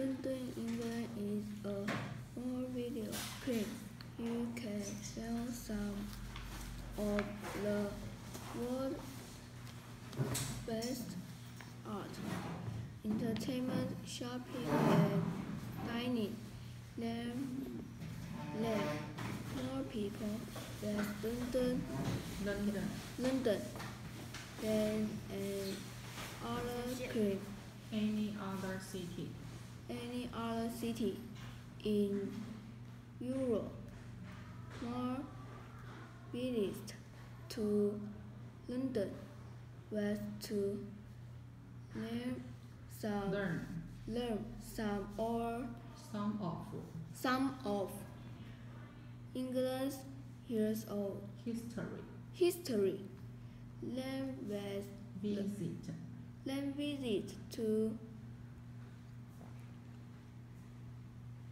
London, England is a more video clip. You can sell some of the world's best art, entertainment, shopping, and dining. There, there more people than London, London. London than an other. Any other city. Any other city in Europe. More visits to London was to learn some Learn learn some or some of some of England's years of history. history. Then was Visit. then visit to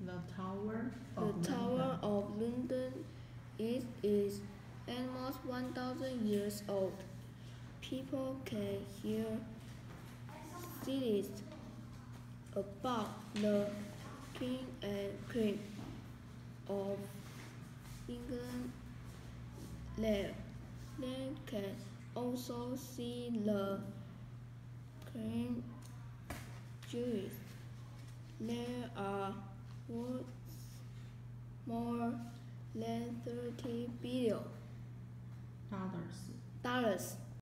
The Tower The of Tower London. of London it is almost 1000 years old. People can hear stories about the king and queen of England there. They can also see the queen Jewels. There are worth more than 30 billion Others. dollars